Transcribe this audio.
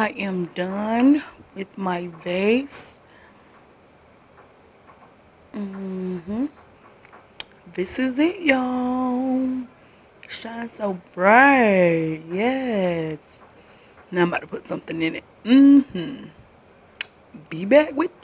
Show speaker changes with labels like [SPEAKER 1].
[SPEAKER 1] I am done with my vase. Mm-hmm. This is it, y'all. Shine so bright. Yes. Now I'm about to put something in it. Mm-hmm. Be back with you.